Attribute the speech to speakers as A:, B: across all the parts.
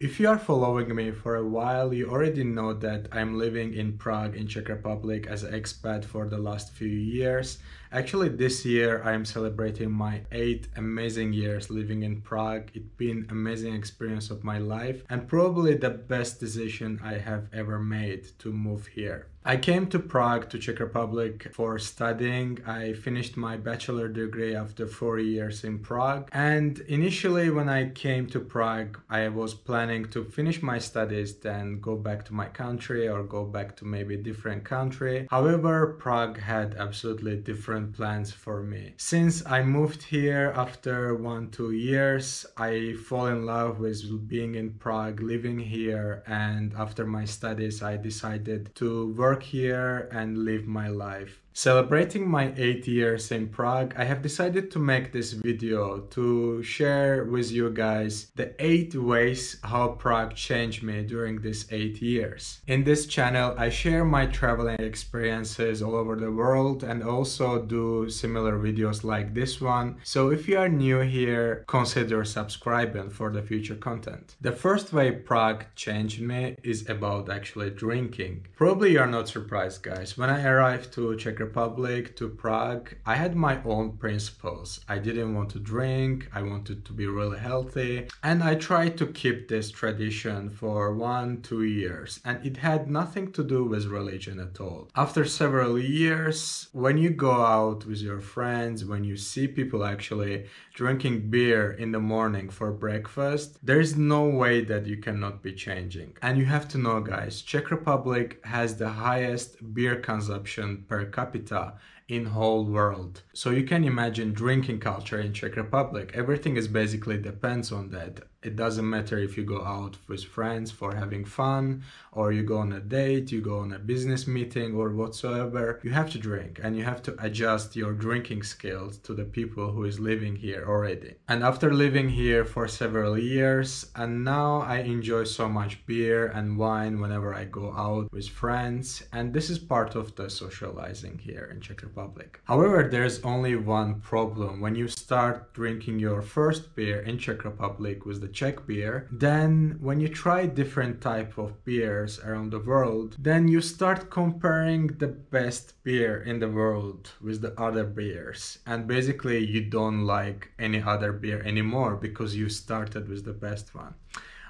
A: If you are following me for a while, you already know that I'm living in Prague in Czech Republic as an expat for the last few years. Actually, this year I'm celebrating my eight amazing years living in Prague. It's been amazing experience of my life and probably the best decision I have ever made to move here. I came to Prague to Czech Republic for studying. I finished my bachelor degree after four years in Prague. And initially when I came to Prague, I was planning to finish my studies, then go back to my country or go back to maybe different country. However, Prague had absolutely different plans for me. Since I moved here after one, two years, I fall in love with being in Prague, living here. And after my studies, I decided to work work here and live my life. Celebrating my 8 years in Prague, I have decided to make this video to share with you guys the 8 ways how Prague changed me during these 8 years. In this channel, I share my traveling experiences all over the world and also do similar videos like this one. So if you are new here, consider subscribing for the future content. The first way Prague changed me is about actually drinking. Probably you are not surprised guys. When I arrived to Czech Republic to Prague, I had my own principles. I didn't want to drink, I wanted to be really healthy, and I tried to keep this tradition for one, two years, and it had nothing to do with religion at all. After several years, when you go out with your friends, when you see people actually drinking beer in the morning for breakfast, there is no way that you cannot be changing. And you have to know, guys, Czech Republic has the highest beer consumption per capita capita in whole world. So you can imagine drinking culture in Czech Republic. Everything is basically depends on that. It doesn't matter if you go out with friends for having fun or you go on a date, you go on a business meeting or whatsoever. You have to drink and you have to adjust your drinking skills to the people who is living here already. And after living here for several years and now I enjoy so much beer and wine whenever I go out with friends and this is part of the socializing here in Czech Republic. However, there's only one problem. When you start drinking your first beer in Czech Republic with the Czech beer. Then when you try different type of beers around the world, then you start comparing the best beer in the world with the other beers. And basically you don't like any other beer anymore because you started with the best one.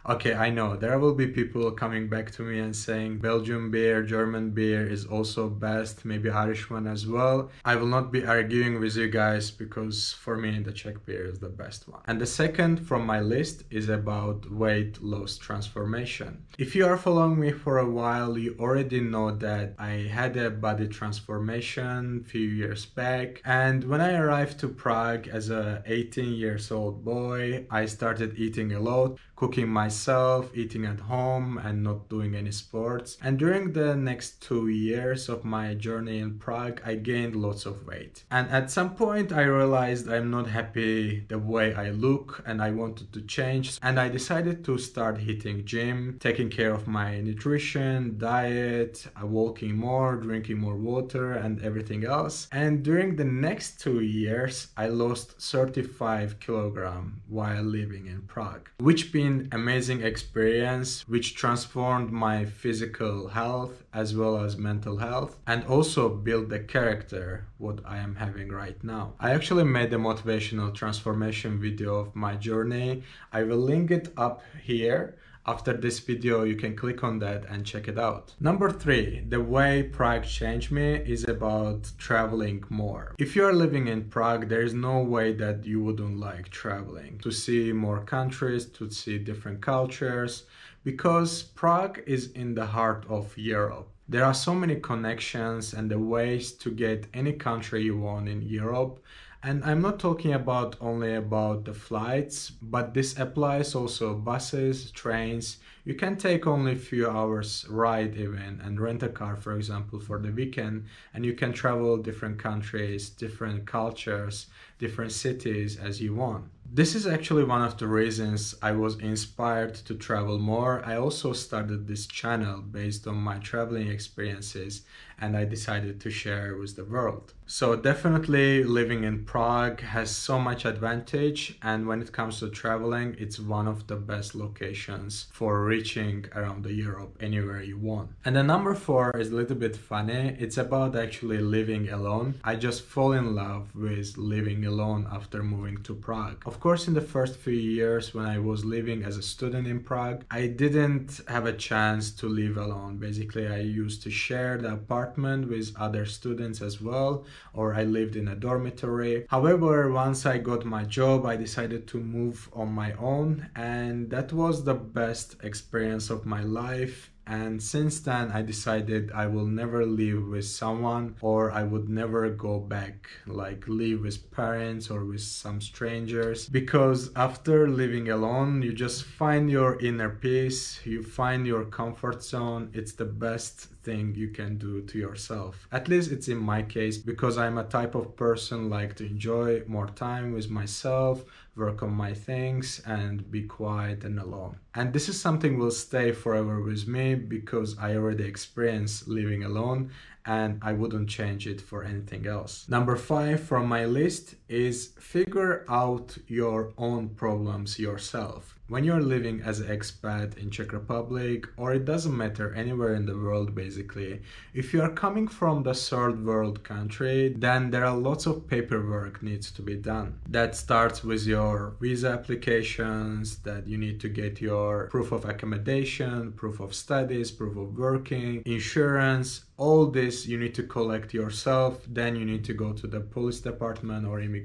A: Okay, I know there will be people coming back to me and saying Belgian beer, German beer is also best, maybe Irish one as well. I will not be arguing with you guys because for me the Czech beer is the best one. And the second from my list is about weight loss transformation. If you are following me for a while, you already know that I had a body transformation a few years back. And when I arrived to Prague as a 18 years old boy, I started eating a lot, cooking myself eating at home and not doing any sports. And during the next two years of my journey in Prague, I gained lots of weight. And at some point I realized I'm not happy the way I look and I wanted to change. And I decided to start hitting gym, taking care of my nutrition, diet, uh, walking more, drinking more water and everything else. And during the next two years, I lost 35 kilogram while living in Prague, which been amazing amazing experience which transformed my physical health as well as mental health and also built the character what I am having right now. I actually made a motivational transformation video of my journey. I will link it up here after this video, you can click on that and check it out. Number three, the way Prague changed me is about traveling more. If you are living in Prague, there is no way that you wouldn't like traveling to see more countries, to see different cultures, because Prague is in the heart of Europe. There are so many connections and the ways to get any country you want in Europe and I'm not talking about only about the flights, but this applies also buses, trains. You can take only a few hours ride even and rent a car, for example, for the weekend, and you can travel different countries, different cultures, different cities as you want. This is actually one of the reasons I was inspired to travel more. I also started this channel based on my traveling experiences and I decided to share with the world. So definitely living in Prague has so much advantage and when it comes to traveling it's one of the best locations for reaching around the Europe anywhere you want. And the number 4 is a little bit funny. It's about actually living alone. I just fall in love with living alone after moving to Prague. Of course in the first few years when I was living as a student in Prague, I didn't have a chance to live alone. Basically I used to share the apartment with other students as well or I lived in a dormitory. However, once I got my job, I decided to move on my own, and that was the best experience of my life. And since then i decided i will never live with someone or i would never go back like live with parents or with some strangers. Because after living alone you just find your inner peace you find your comfort zone. It's the best thing you can do to yourself at least it's in my case because i'm a type of person like to enjoy more time with myself work on my things and be quiet and alone. And this is something will stay forever with me because I already experienced living alone and I wouldn't change it for anything else. Number five from my list is figure out your own problems yourself. When you're living as an expat in Czech Republic, or it doesn't matter anywhere in the world basically, if you are coming from the third world country, then there are lots of paperwork needs to be done. That starts with your visa applications, that you need to get your proof of accommodation, proof of studies, proof of working, insurance, all this you need to collect yourself then you need to go to the police department or immigration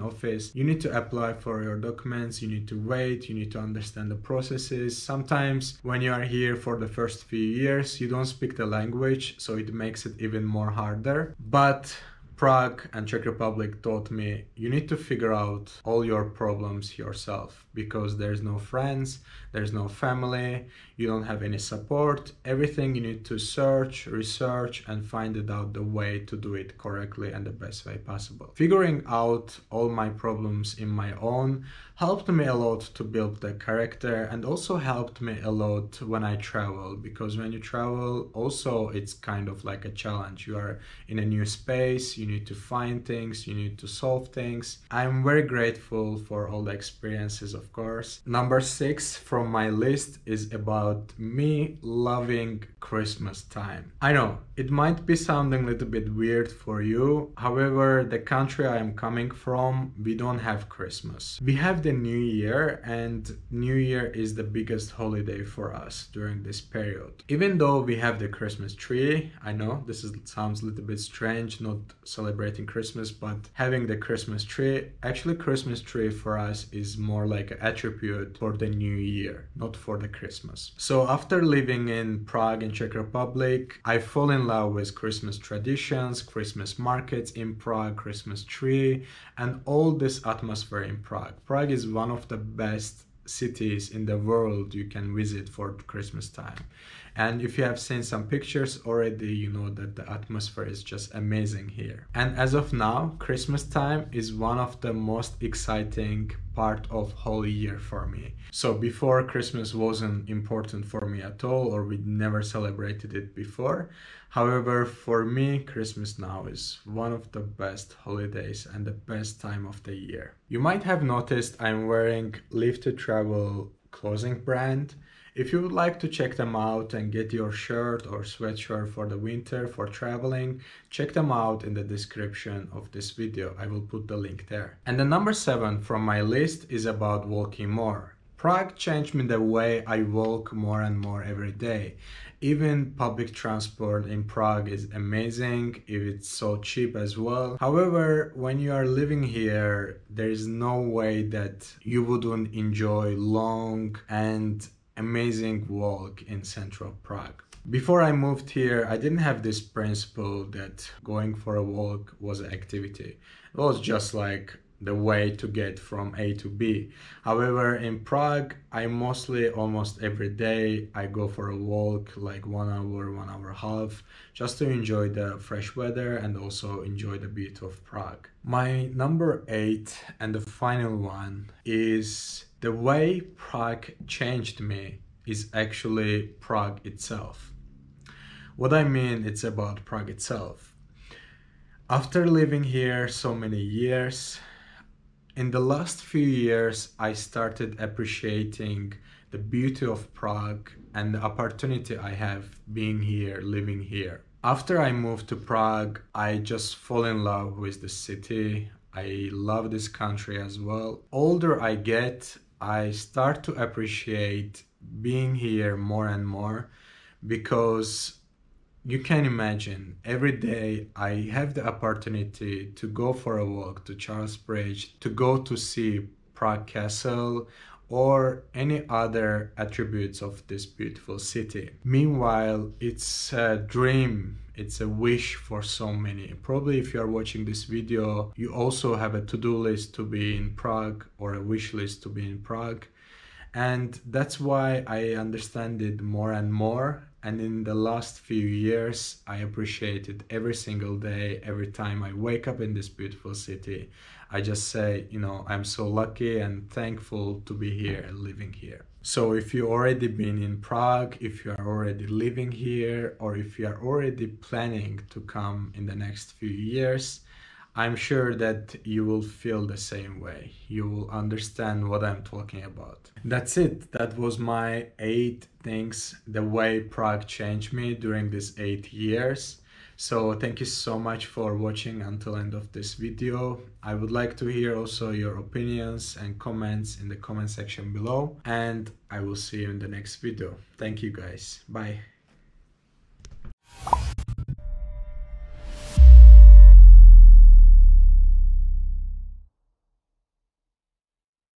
A: office you need to apply for your documents you need to wait you need to understand the processes. Sometimes when you are here for the first few years you don't speak the language so it makes it even more harder. But Prague and Czech Republic taught me you need to figure out all your problems yourself because there's no friends, there's no family, you don't have any support. Everything you need to search, research, and find it out the way to do it correctly and the best way possible. Figuring out all my problems in my own helped me a lot to build the character and also helped me a lot when I travel because when you travel, also it's kind of like a challenge. You are in a new space, you need to find things, you need to solve things. I'm very grateful for all the experiences of course. Number six from my list is about me loving Christmas time. I know it might be sounding a little bit weird for you. However, the country I am coming from, we don't have Christmas. We have the New Year, and New Year is the biggest holiday for us during this period. Even though we have the Christmas tree, I know this is, sounds a little bit strange not celebrating Christmas, but having the Christmas tree, actually, Christmas tree for us is more like an attribute for the New Year, not for the Christmas. So after living in Prague in Czech Republic, I fall in with Christmas traditions, Christmas markets in Prague, Christmas tree, and all this atmosphere in Prague. Prague is one of the best cities in the world you can visit for Christmas time. And if you have seen some pictures already, you know that the atmosphere is just amazing here. And as of now, Christmas time is one of the most exciting part of whole year for me. So before Christmas wasn't important for me at all or we never celebrated it before. However, for me, Christmas now is one of the best holidays and the best time of the year. You might have noticed I'm wearing Live to Travel clothing brand if you would like to check them out and get your shirt or sweatshirt for the winter for traveling, check them out in the description of this video. I will put the link there. And the number seven from my list is about walking more. Prague changed me the way I walk more and more every day. Even public transport in Prague is amazing if it's so cheap as well. However, when you are living here, there is no way that you wouldn't enjoy long and amazing walk in central Prague. Before I moved here, I didn't have this principle that going for a walk was an activity. It was just like the way to get from A to B. However, in Prague, I mostly almost every day I go for a walk like one hour, one hour half, just to enjoy the fresh weather and also enjoy the beauty of Prague. My number eight and the final one is the way Prague changed me is actually Prague itself. What I mean, it's about Prague itself. After living here so many years, in the last few years, I started appreciating the beauty of Prague and the opportunity I have being here, living here. After I moved to Prague, I just fall in love with the city. I love this country as well. Older I get, I start to appreciate being here more and more because you can imagine every day I have the opportunity to go for a walk to Charles Bridge, to go to see Prague Castle or any other attributes of this beautiful city. Meanwhile, it's a dream, it's a wish for so many. Probably if you are watching this video, you also have a to-do list to be in Prague or a wish list to be in Prague. And that's why I understand it more and more and in the last few years i appreciate it every single day every time i wake up in this beautiful city i just say you know i'm so lucky and thankful to be here and living here. So if you already been in prague if you are already living here or if you are already planning to come in the next few years I'm sure that you will feel the same way. You will understand what I'm talking about. That's it. That was my eight things, the way Prague changed me during these eight years. So thank you so much for watching until end of this video. I would like to hear also your opinions and comments in the comment section below. And I will see you in the next video. Thank you guys. Bye.